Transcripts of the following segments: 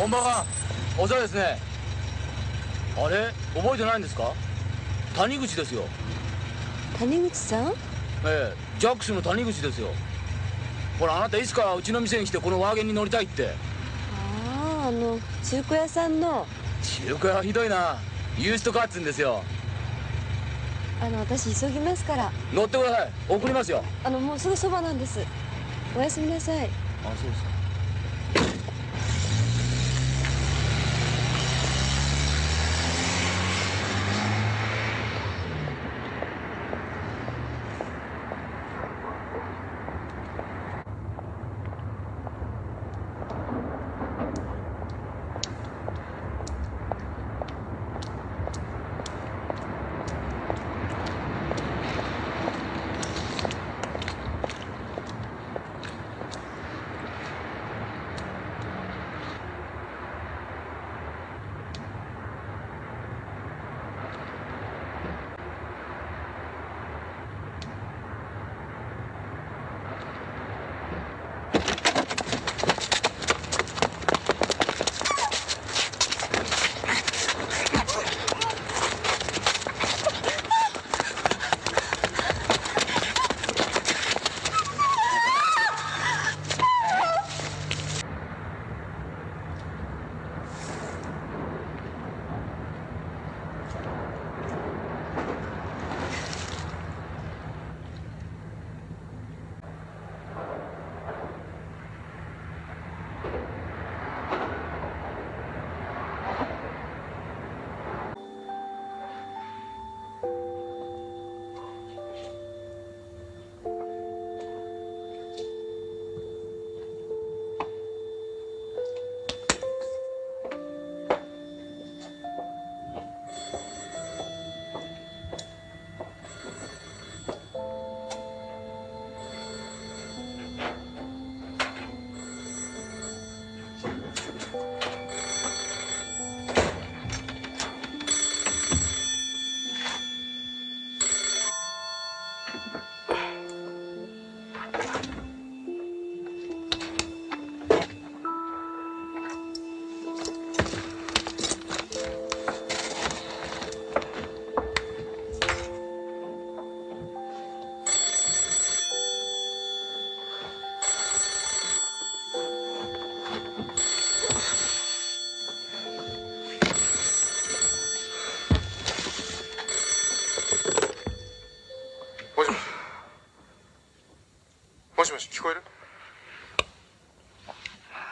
こんばんはお世話ですね。あれ？覚えてないんですか？谷口ですよ。谷口さん？ええ。ジャックスの谷口ですよ。ほらあなたいつかうちの店に来てこのワーゲンに乗りたいって。あああの中古屋さんの。中古屋はひどいな。ユーストカーっつうんですよ。あの私急ぎますから。乗ってください。送りますよ。あのもうすぐそばなんです。おやすみなさい。あそうですか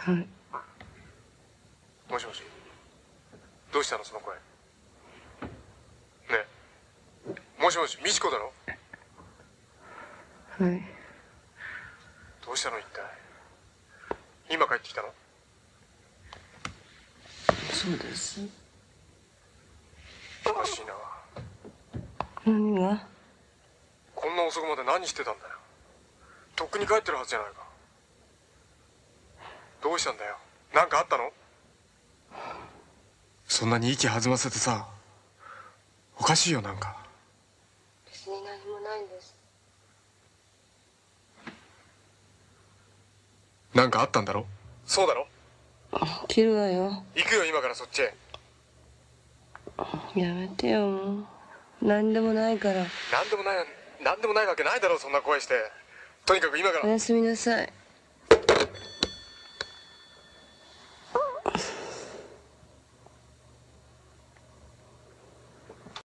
はい。もしもし。どうしたのその声？ねえ。もしもし美智子だろ？はい。どうしたの一体？今帰ってきたの？そうです。おかしいな。何が？こんな遅くまで何してたんだよ。とっくに帰ってるはずじゃないかどうしたんだよ？何かあったの？そんなに息弾ませてさおかしいよなんか。別に何もないんです。何かあったんだろ？そうだろ？切るわよ。行くよ今からそっちへ。やめてよもう。何でもないから。何でもない何でもないわけないだろそんな声して。とにかく今から。おやすみなさい